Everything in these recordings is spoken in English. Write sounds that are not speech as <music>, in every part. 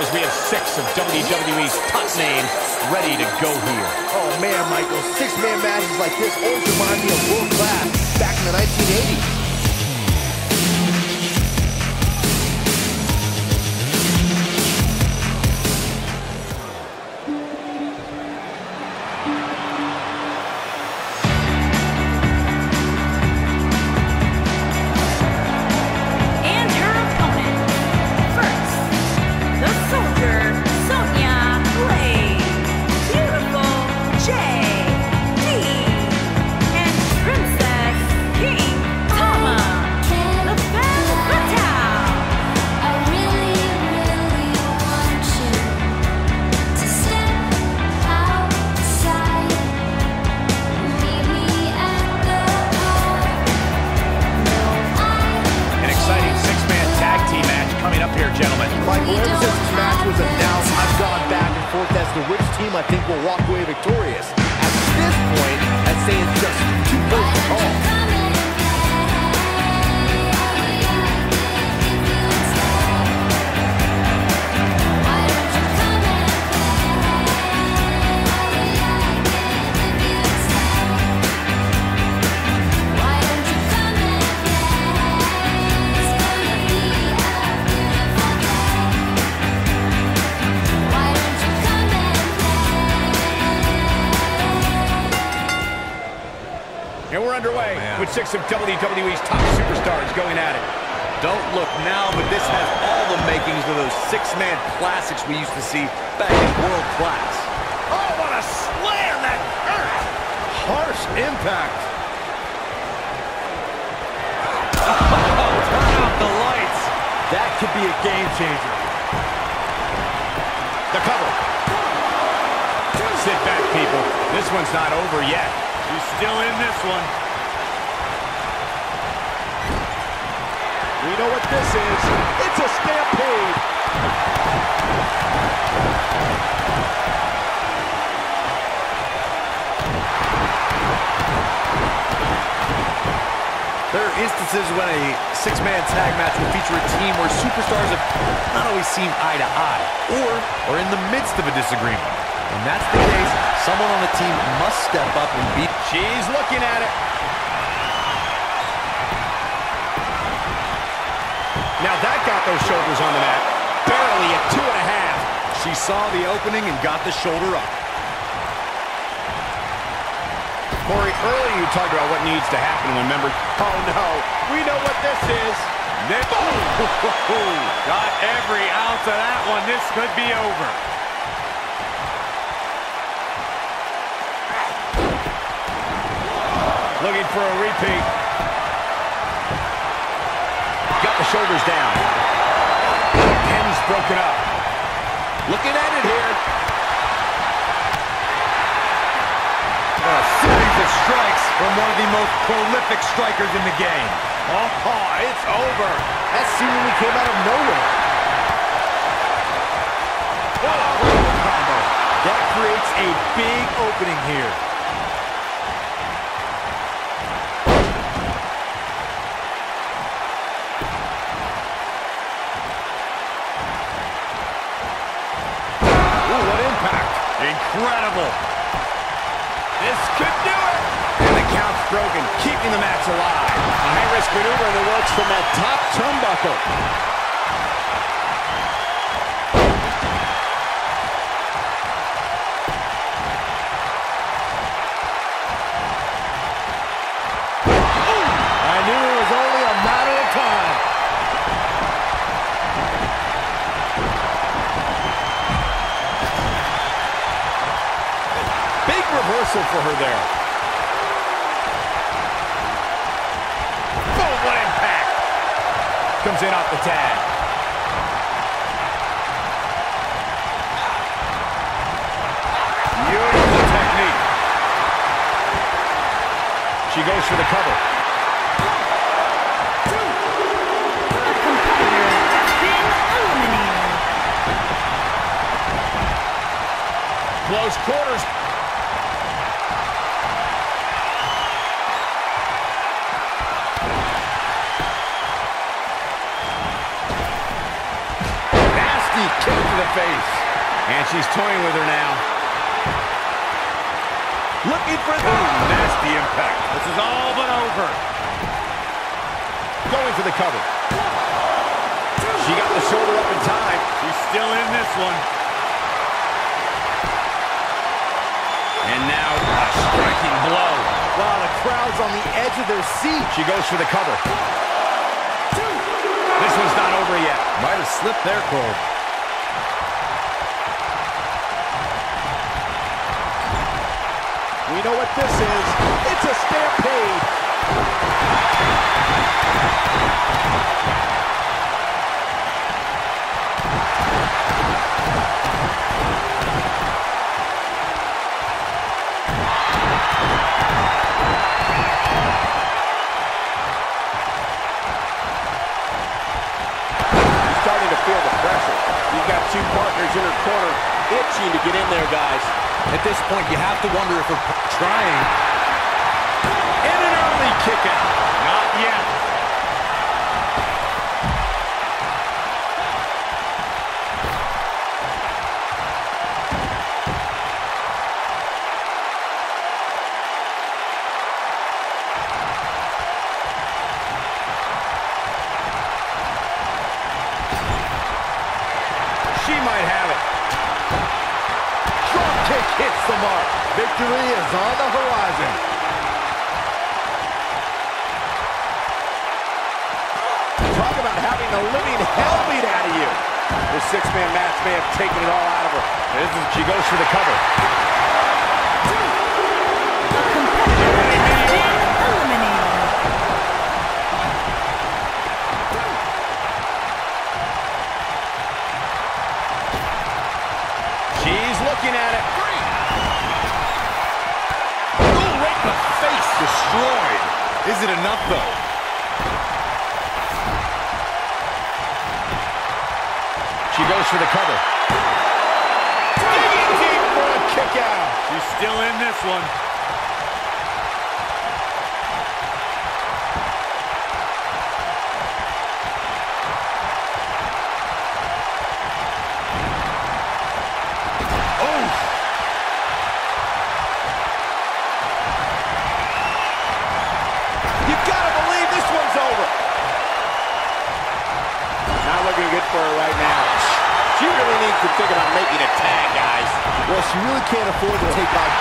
as we have six of WWE's top names ready to go here. Oh man, Michael, six-man matches like this always remind me of world class back in the 1980s. With six of WWE's top superstars going at it. Don't look now, but this has all the makings of those six-man classics we used to see back in world class. Oh, what a slam that hurt! Harsh impact. Turn the lights. That could be a game changer. The cover. Sit back, people. This one's not over yet. He's still in this one. We know what this is. It's a stampede. There are instances when a six-man tag match will feature a team where superstars have not always seen eye to eye or are in the midst of a disagreement. When that's the case, someone on the team must step up and beat. She's looking at it. Now that got those shoulders on the mat. Barely at two and a half. She saw the opening and got the shoulder up. Corey, earlier you talked about what needs to happen when members... Oh, no. We know what this is. This... <laughs> Got every ounce of that one. This could be over. Looking for a repeat. Shoulders down. Pin's broken up. Looking at it here. A series of strikes from one of the most prolific strikers in the game. Oh, it's over. That seemingly came out of nowhere. That creates a big opening here. Alive. High-risk maneuver in the works from that top turnbuckle. I knew it was only a matter of time. Big reversal for her there. Comes in off the tag. Beautiful technique. She goes for the cover. A competitor has been eliminated. Close quarters. Toying with her now. Looking for the nasty impact. This is all but over. Going for the cover. She got the shoulder up in time. She's still in this one. And now a striking blow. Wow, the crowd's on the edge of their seat. She goes for the cover. This one's not over yet. Might have slipped there, Cole. We know what this is. It's a stampede. Starting to feel the pressure. You've got two partners in her corner itching to get in there, guys. At this point, you have to wonder if we're trying. And an early kick out. Not yet. Talk about having the living hell beat out of you. This six-man match may have taken it all out of her. This is, she goes for the cover. A competitor has. She's looking at it. Ooh, right in the face, destroyed. Is it enough, though? She goes for the cover. Digging deep for a kick out. She's still in this one.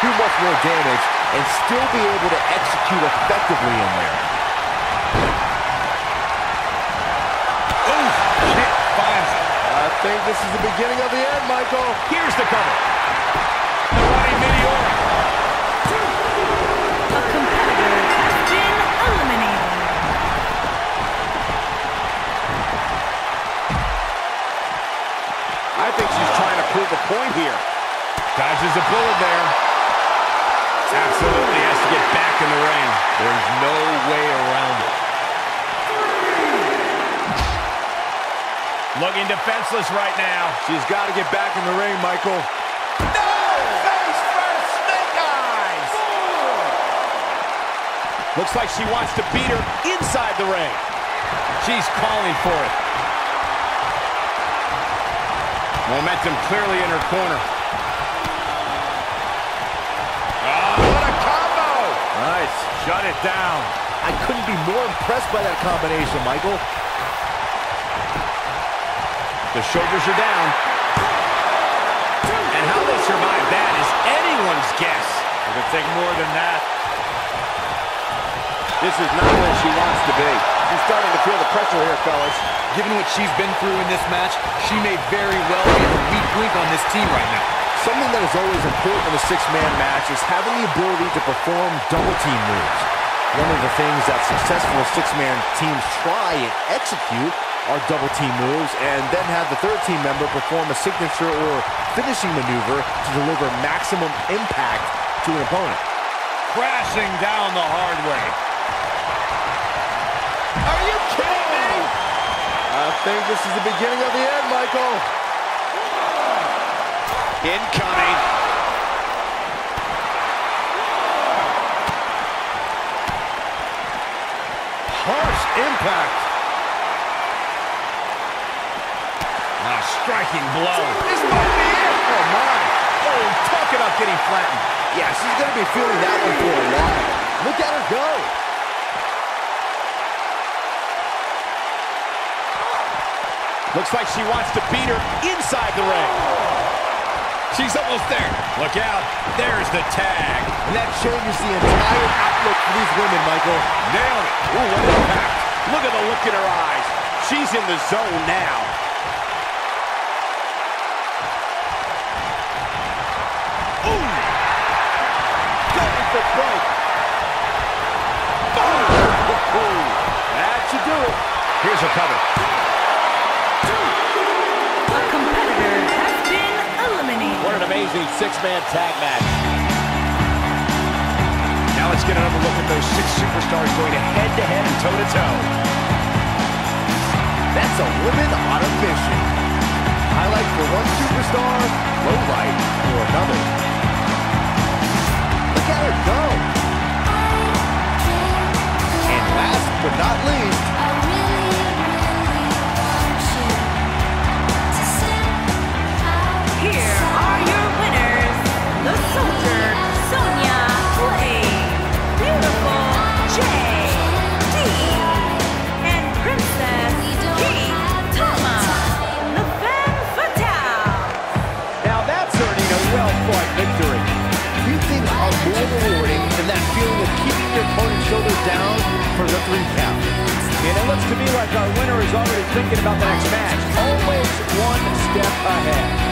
Too much more damage and still be able to execute effectively in there. Ooh! Kick finds it. I think this is the beginning of the end, Michael. Here's the cover. The running meteoric. A competitor has been eliminated. I think she's trying to prove a point here. Dodges a bullet there. Absolutely has to get back in the ring. There's no way around it. Looking defenseless right now. She's got to get back in the ring, Michael. No! Face first, snake eyes! Looks like she wants to beat her inside the ring. She's calling for it. Momentum clearly in her corner. Nice. Shut it down. I couldn't be more impressed by that combination, Michael. The shoulders are down. And how they survive that is anyone's guess. It could take more than that. This is not where she wants to be. She's starting to feel the pressure here, fellas. Given what she's been through in this match, she may very well be the weak link on this team right now. Something that is always important in a six-man match is having the ability to perform double team moves. One of the things that successful six-man teams try and execute are double team moves and then have the third team member perform a signature or finishing maneuver to deliver maximum impact to an opponent. crashing down the hard way. Are you kidding me? I think this is the beginning of the end, Michael. Incoming. Harsh impact. A striking blow. This might be it. Oh, my. Oh, talk about getting flattened. Yeah, she's going to be feeling that one for a while. Look at her go. Looks like she wants to beat her inside the ring. She's almost there. Look out. There's the tag. And that changes the entire outlook for these women, Michael. Nailed it. Ooh, what impact. Look at the look in her eyes. She's in the zone now. Ooh. Going for broke. Boom. That should do it. Here's a cover. Amazing six-man tag match. Now let's get another look at those six superstars going head-to-head and toe-to-toe. That's a woman on a mission. Highlight for one superstar, thinking about the next match. Always one step ahead.